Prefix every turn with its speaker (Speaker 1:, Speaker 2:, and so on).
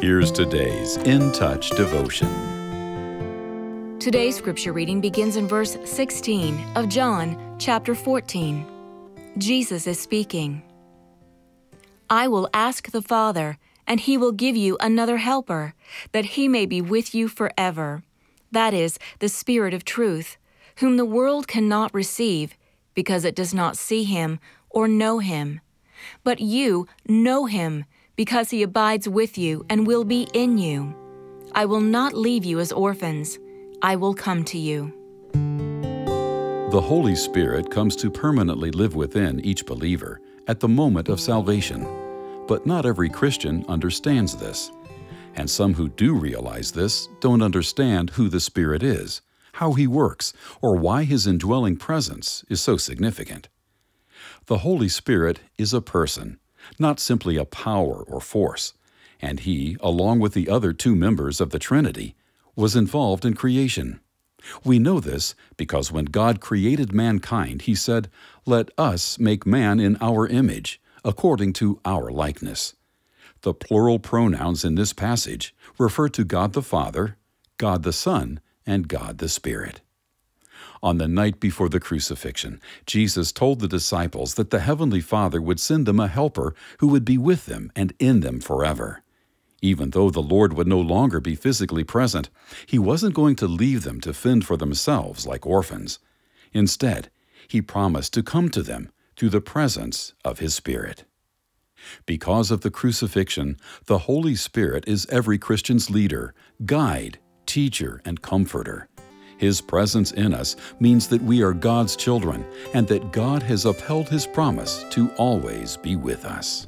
Speaker 1: Here's today's In Touch devotion.
Speaker 2: Today's scripture reading begins in verse 16 of John chapter 14. Jesus is speaking. I will ask the Father, and he will give you another helper, that he may be with you forever. That is, the Spirit of truth, whom the world cannot receive, because it does not see him or know him. But you know him because he abides with you and will be in you. I will not leave you as orphans, I will come to you.
Speaker 1: The Holy Spirit comes to permanently live within each believer at the moment of salvation. But not every Christian understands this. And some who do realize this don't understand who the Spirit is, how He works, or why His indwelling presence is so significant. The Holy Spirit is a person, not simply a power or force, and he, along with the other two members of the Trinity, was involved in creation. We know this because when God created mankind, he said, Let us make man in our image, according to our likeness. The plural pronouns in this passage refer to God the Father, God the Son, and God the Spirit. On the night before the crucifixion, Jesus told the disciples that the Heavenly Father would send them a helper who would be with them and in them forever. Even though the Lord would no longer be physically present, He wasn't going to leave them to fend for themselves like orphans. Instead, He promised to come to them through the presence of His Spirit. Because of the crucifixion, the Holy Spirit is every Christian's leader, guide, teacher, and comforter. His presence in us means that we are God's children and that God has upheld His promise to always be with us.